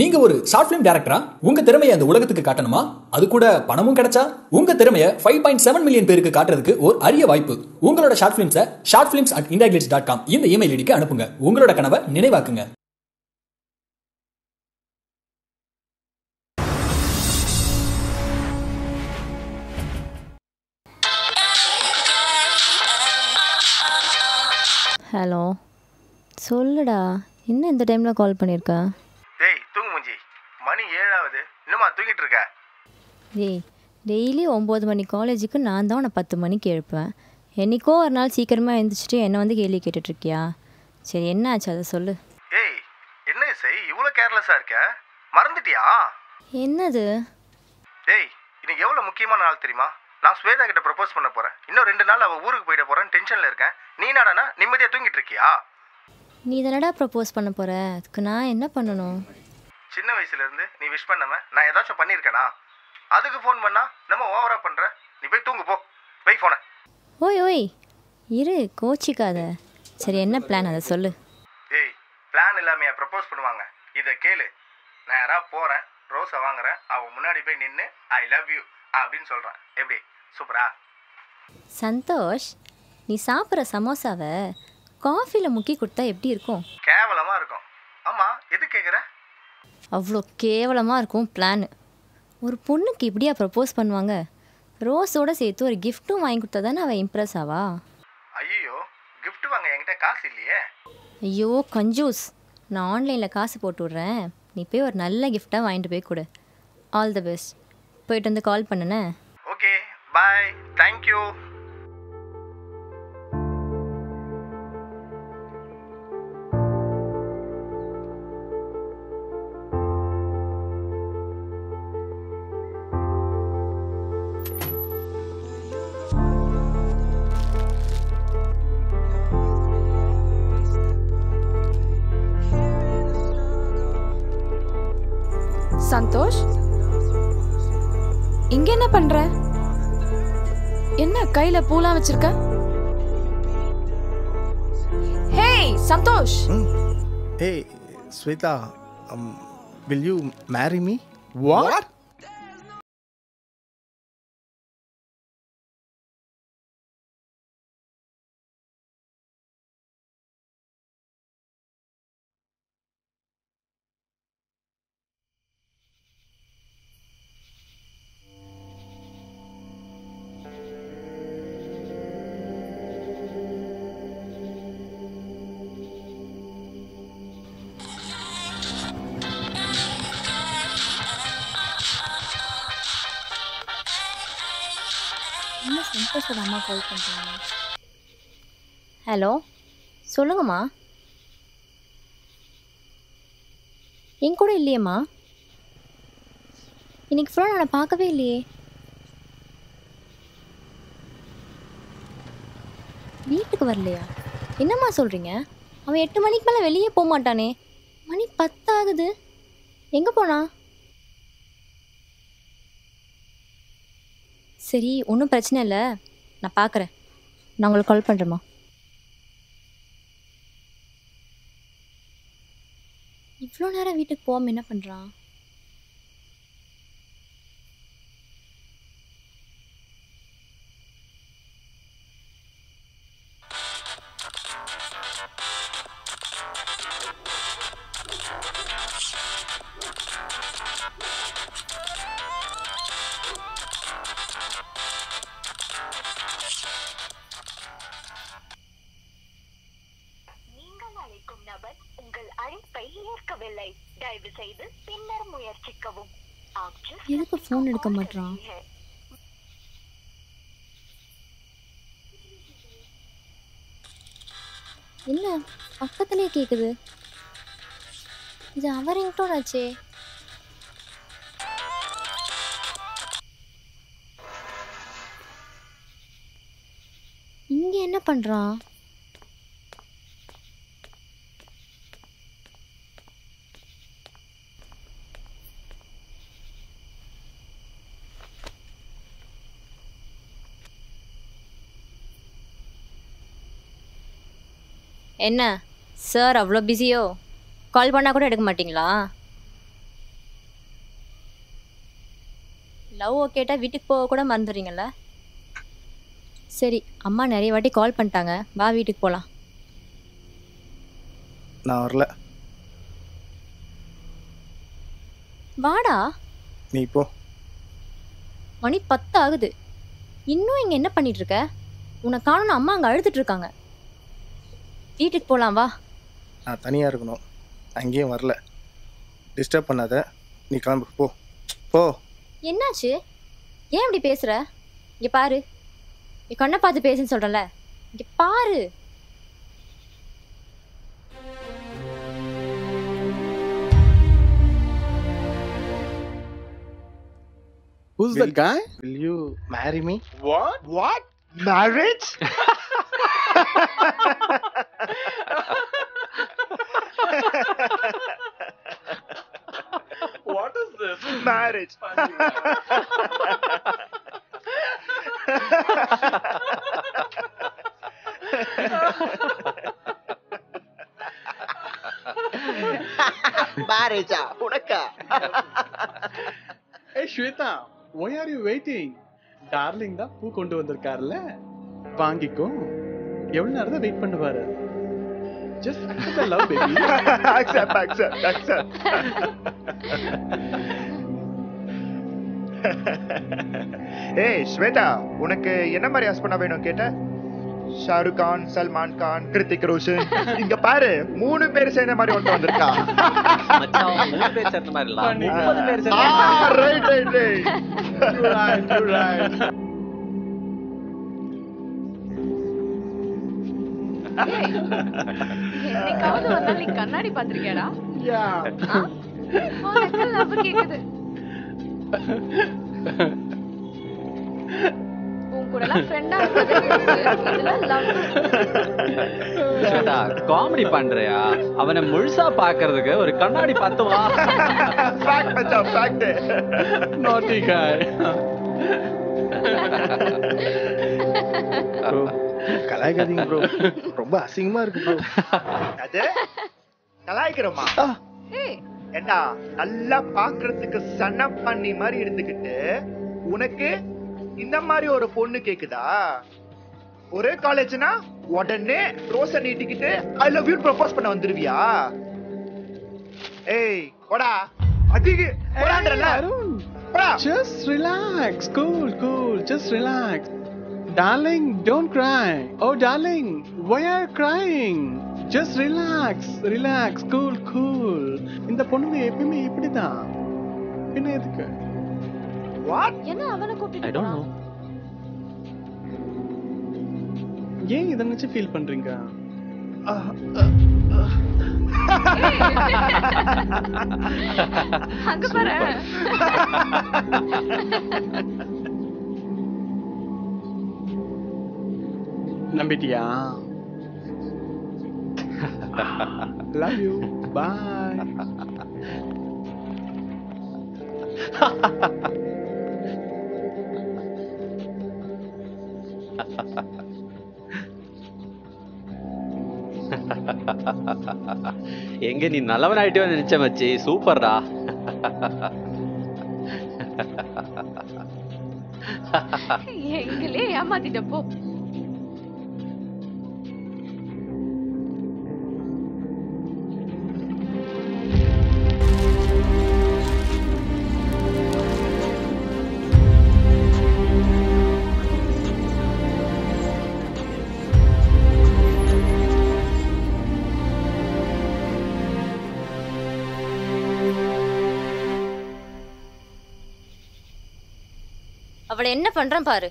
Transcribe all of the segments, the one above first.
நீங்க ஒரு short film டேரக்டரா உங்க திறமையை அந்த உலகத்துக்கு காட்டணுமா? அது கூட பணமும் கிடைச்சா? உங்க திறமையை ஃபைவ் பாயிண்ட் செவன் மில்லியன் பேருக்கு காட்டுறதுக்கு ஒரு அரிய வாய்ப்பு. உங்களோட short பிலிம்ஸை short films at IndiaGlitz dot com இந்த இமெயில் ஐடிக்கு அனுப்புங்க. உங்களோட கனவை நினைவாக்குங்க. ஹலோ சொல்லுடா என்ன இந்த டைமில் கால் பண்ணியிருக்கா டேய் தூங்கு மூஞ்சி மணி ஏழாவது இன்னுமா தூங்கிட்டு இருக்க? டேய் டெய்லி ஒம்பது மணி காலேஜுக்கு நான் தான் உன்னை பத்து மணிக்கு எழுப்பேன் என்னைக்கோ ஒரு நாள் சீக்கிரமாக எழுந்திரிச்சிட்டு என்னை வந்து கேள்வி கேட்டுட்ருக்கியா? சரி என்ன ஆச்சு அதை சொல்லு. ஏய் என்ன இசை? இவ்வளோ கேர்லெஸ்ஸாக இருக்க? மறந்துட்டியா? என்னது? டேய் இன்னைக்கு எவ்வளோ முக்கியமான நாள் தெரியுமா? நான் ஸ்வேதா கிட்ட ப்ரப்போஸ் பண்ண போகிறேன் இன்னும் ரெண்டு நாள் அவள் ஊருக்கு போயிட போகிறேன் டென்ஷனில் இருக்கேன். நீ என்னடானா நிம்மதியாக தூங்கிட்டு இருக்கியா? நீ தானடா ப்ரப்போஸ் பண்ண போகிற அதுக்கு நான் என்ன பண்ணணும்? சின்ன வயசுலேருந்து நீ விஷ் பண்ணாம நான் ஏதாச்சும் பண்ணியிருக்கேனா? அதுக்கு ஃபோன் பண்ணா நம்ம ஓவரா பண்ணுற நீ போய் தூங்கு போ. வை ஃபோனை ஓய் ஓய். இரு கோச்சிக்காத. சரி என்ன பிளான் அதை சொல்லு. ஏய் பிளான் இல்லாமையா ப்ரப்போஸ் பண்ணுவாங்க. இதை கேளு. நேராக போகிறேன் ரோஸை வாங்குறேன் அவன் முன்னாடி போய் நின்று ஐ லவ் யூ அப்படின்னு சொல்கிறேன் எப்படி? சூப்பரா? சந்தோஷ் நீ சாப்பிட்ற சமோசாவை காஃபியில் முக்கி கொடுத்தா எப்படி இருக்கும்? கேவலமாக இருக்கும். ஆமாம் எது கேட்குற அவ்வளோ கேவலமாக இருக்கும் பிளான் ஒரு பொண்ணுக்கு இப்படியா ப்ரப்போஸ் பண்ணுவாங்க? ரோஸோட சேர்த்து ஒரு கிஃப்ட்டும் வாங்கி கொடுத்தா தானே அவள் இம்ப்ரெஸ் ஆவா? ஐயோ gift வாங்க என்கிட்ட காசு இல்லையே. ஐயோ கஞ்சூஸ். நான் ஆன்லைனில் காசு போட்டு விட்றேன். நீ போய் ஒரு நல்ல கிஃப்டாக வாங்கிட்டு போய் கொடு. ஆல் தி பெஸ்ட் போயிட்டு வந்து call பண்ணுனே. Okay bye thank you Santhosh? இங்க என்ன பண்ற? என்ன கையில பூலாம் வச்சிருக்க? Hey Santhosh! Hey Shweta will you marry me what What? அம்மா கால் பண்ணுறாங்க ஹலோ சொல்லுங்கம்மா. என் கூட இல்லையேம்மா. இன்னைக்கு ஃபுல்லாக நான் பார்க்கவே இல்லையே. வீட்டுக்கு வரலையா? என்னம்மா சொல்கிறீங்க அவன் எட்டு மணிக்கு மேலே வெளியே போக மாட்டானே மணி பத்தாகுது. எங்கே போனா சரி ஒன்றும் பிரச்சனை இல்லை. நான் பார்க்குறேன் நான் உங்களுக்கு கால் பண்ணுறேம்மா இவ்வளோ நேரம் வீட்டுக்கு போகாம என்ன பண்ணுறான் எதுக்கு ஃபோன் எடுக்க மாட்டான் என்ன? பக்கத்துலேயே கேட்குது இது அவர் ரிங்டோன் ஆச்சே இங்கே என்ன பண்ணுறான் என்ன? சார் அவ்வளோ பிஸியோ கால் பண்ணால் கூட எடுக்க மாட்டிங்களா? லவ் ஓகேட்டால் வீட்டுக்கு போக கூட மறந்துடுறீங்கள சரி அம்மா நிறைய வாட்டி கால் பண்ணிட்டாங்க. வா வீட்டுக்கு போகலாம் நான் வரல. வாடா. நீ போ. மணி பத்து ஆகுது இன்னும் இங்கே என்ன பண்ணிட்டு இருக்க? உன்னை காணணும் அம்மா அங்கே அழுதுட்டு இருக்காங்க. வீட்டுக்கு போகலாம் வா. நான் தனியாக இருக்கணும். அங்கேயும் வரல. டிஸ்டர்ப் பண்ணாத. நீ கிளம்பு போ. போ. என்னாச்சு? ஏன் இப்படி பேசுற? இங்க பாரு. நீ கண்ணை பார்த்து பேசுன்னு சொல்றல இங்க பாரு. Who's Will- that guy? Will you marry me What? What Married? what is this? Marriage. Marriage. Ah, Unaka. Hey Shweta, why are you waiting? Darling தான் பூ கொண்டு வந்திருக்காருல்ல? வாங்கிக்கும் எவ்வளவு நேரம் தான் வெயிட் பண்ணுவாரு? ஜஸ்ட் அக்செப்ட் லவ் பேபி ஏய் ஸ்வேதா உனக்கு என்ன மாதிரி ஹஸ்பண்டா வேணும் கேட்ட? ஷாருக் கான் சல்மான் கான் கிருத்திக் ரோஷன். இங்க பாரு மூணு பேர் சேர்ந்த மாதிரி ஒன்று வந்திருக்கா. மச்சான் மூணு பேர் சேர்ந்த மாதிரி இல்ல. என்னைக்காவது ஒரு நாள் நீ கண்ணாடி பாத்திருக்கியாடா கேக்குது? உன் கூட எல்லாம் ஃப்ரெண்டா இருக்கிறது இதுல லவ் ஸ்வேதா காமெடி பண்றியா? அவனை முழுசா பாக்குறதுக்கு ஒரு கண்ணாடி பத்துவா? ஃபேக்ட் ஃபேக்ட் கலாய்க்காதீங்க ப்ரோ ரொம்ப அசிங்கமா இருக்கு ப்ரோ அது கலாய்க்கிறோமா? ஏண்டா நல்லா பாக்குறதுக்கு சன பண்ணி மாதிரி இருந்துகிட்டு உனக்கு இந்த மாதிரி ஒரு பொண்ணு கேக்குதா ஒரே காலேஜ்னா உடனே ரோஸ நீட்டிக்கிட்டு ஐ லவ் யூ ப்ரப்போஸ் பண்ண வந்துருவியா ஏய் போடா அதிக போடான்றல just relax. Cool, cool. Just relax. Darling, don't cry. Oh, darling, why are you crying? Just relax, relax, cool, cool. இந்த பொண்ணுங்க எப்பயுமே இப்படிதான் என்ன எதுக்கு வாட் என்ன அவனை ஐ கூப்பிட்டு டோன்ட் நோ? ஏன் இதை நினைச்சு ஃபீல் பண்றீங்க? அங்க பாரு. நம்பிட்டியா? லவ் யூ பாய் எங்க நீ நல்லவன் ஆயிட்டே நினைச்ச மச்சி. சூப்பர்டா எங்களே ஏமாத்திட்ட போ. அவளை என்ன பண்றான் பாரு.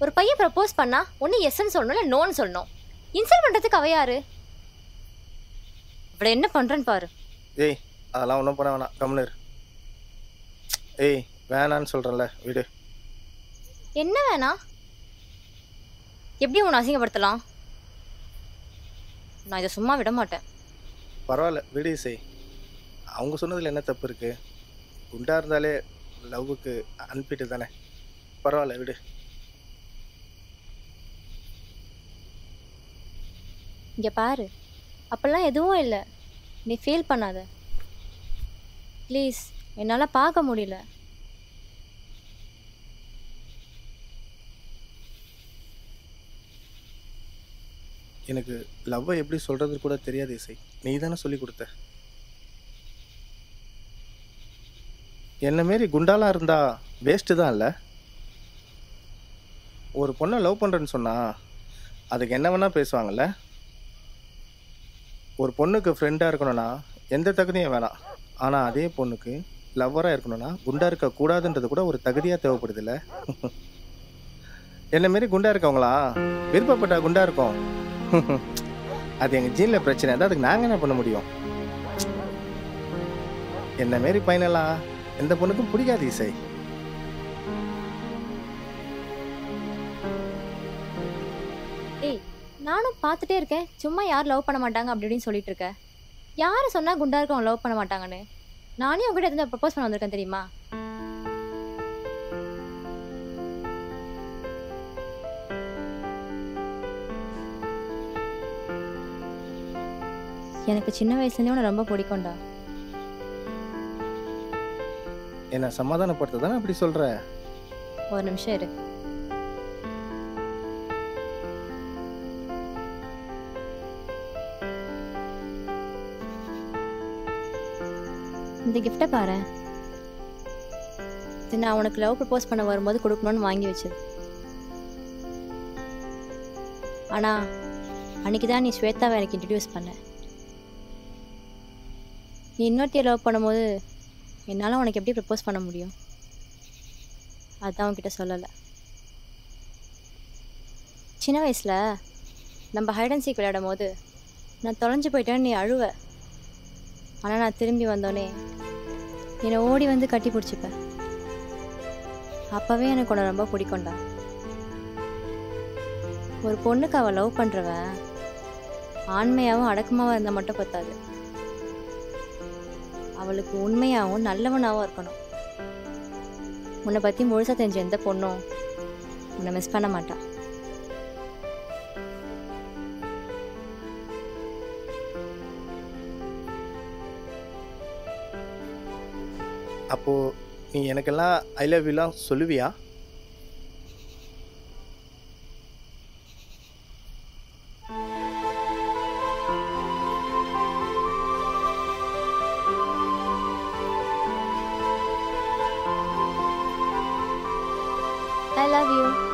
ஒரு பையன் ப்ரப்போஸ் பண்ணா ஒன்று எஸ்ன்னு சொல்லணும் இல்லை நோன்னு சொல்லணும். இன்சல்ட் பண்றதுக்கு அவ யாரு? அவளை என்ன பண்றேன்னு பாரு. ஏய் அதெல்லாம் ஒன்றும் பண்ண வேணாம். கம்முனு இரு. ஏய் வேணான்னு சொல்றேன்ல விடு. என்ன வேணா? எப்படி உன்னை அசிங்கப்படுத்தலாம்? நான் இதை சும்மா விட மாட்டேன். பரவாயில்ல விடு இசை. அவங்க சொன்னதில் என்ன தப்பு இருக்கு? குண்டா இருந்தாலே லவ்வுக்கு அனுப்பிட்டு தானே? பரவாயில்ல விடு. இங்க பாரு. அப்பெல்லாம் எதுவும் இல்லை. நீ ஃபீல் பண்ணாத. ப்ளீஸ் என்னால் பார்க்க முடியல. எனக்கு லவ்வை எப்படி சொல்கிறது கூட தெரியாது இசை. நீ தானே சொல்லி கொடுத்த. என்ன மாரி குண்டாலாம் இருந்தா வேஸ்ட்டு தான் இல்லை? ஒரு பொண்ணை லவ் பண்ணுறேன்னு சொன்னால் அதுக்கு என்ன வேணால் பேசுவாங்கல்ல? ஒரு பொண்ணுக்கு ஃப்ரெண்டாக இருக்கணும்னா எந்த தகுதியும் வேணாம். ஆனால் அதே பொண்ணுக்கு லவ்வராக இருக்கணும்னா குண்டாக இருக்கக்கூடாதுன்றது கூட ஒரு தகுதியாக தேவைப்படுதுல்ல? என்ன மாரி குண்டா இருக்கவங்களா? விருப்பப்பட்டா குண்டா இருக்கும். அது எங்கள் ஜீனில் பிரச்சனை. இருந்தால் அதுக்கு நாங்கள் என்ன பண்ண முடியும்? என்ன மாரி பையனெல்லாம் எந்த பொண்ணுக்கும் பிடிக்காது இசை. பார்த்துட்டே இருக்கேன். சும்மா யார் லவ் பண்ண மாட்டாங்க அப்படி இப்படின்னு சொல்லிட்டு இருக்க. யார் சொன்னா குண்டா இருக்கவங்க லவ் பண்ண மாட்டாங்கன்னு? நானே உங்ககிட்ட எதுவும் ப்ரப்போஸ் பண்ண வந்திருக்கேன் தெரியுமா? எனக்கு சின்ன வயசுலேயே உன்னை ரொம்ப பிடிக்கும்டா. என்னை சமாதானப்படுத்த தானே அப்படி சொல்கிற ஒரு நிமிஷம் இரு. இந்த கிஃப்டை பாரு. இது நான் உனக்கு லவ் ப்ரப்போஸ் பண்ண வரும்போது கொடுக்கணும்னு வாங்கி வச்சது. ஆனா அன்னைக்கு தான் நீ ஸ்வேதாவை எனக்கு இன்ட்ரடியூஸ் பண்ண. நீ இன்னொருத்தைய லவ் பண்ணும்போது என்னால் உனக்கு எப்படி ப்ரப்போஸ் பண்ண முடியும்? அதுதான் உன்கிட்ட சொல்லலை. சின்ன வயசில் நம்ம ஹைட் அண்ட் சீக் விளையாடும் போது நான் தொலைஞ்சு போயிட்டேன்னு நீ அழுவ. ஆனால் நான் திரும்பி வந்தோடனே என்னை ஓடி வந்து கட்டி பிடிச்சிப்ப. அப்போவே எனக்கு உன்னை ரொம்ப பிடிக்கும்டா. ஒரு பொண்ணுக்கு அவள் லவ் பண்ணுறவன் ஆண்மையாகவும் அடக்கமாகவும் இருந்தால் மட்டும் பத்தாது. அவளுக்கு உண்மையாகவும் நல்லவனாகவும் இருக்கணும். உன்னை பற்றி முழுசாக தெரிஞ்ச எந்த பொண்ணும் உன்னை மிஸ் பண்ண மாட்டான் அப்போது நீ எனக்கெல்லாம் ஐ லவ் யூலாம் சொல்லுவியா I love you.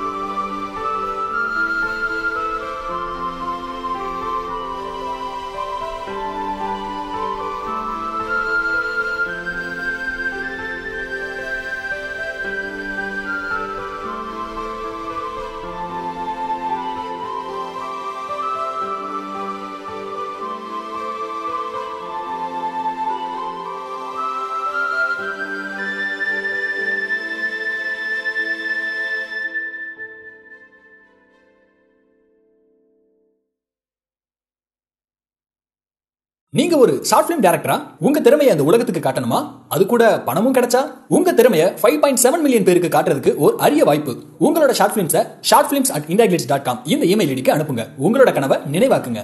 நீங்க ஒரு ஷார்ட் ஃபிலிம் டேரக்டரா உங்க திறமையை அந்த உலகத்துக்கு காட்டணுமா? அது கூட பணமும் கிடைச்சா? உங்க திறமையை ஃபைவ் பாயிண்ட் செவன் மில்லியன் பேருக்கு காட்டுறதுக்கு ஒரு அரிய வாய்ப்பு. உங்களோட short ஃபிலிம்ஸை short films at IndiaGlitz dot com இந்த இமெயில் ஐடிக்கு அனுப்புங்க. உங்களோட கனவை நினைவாக்குங்க.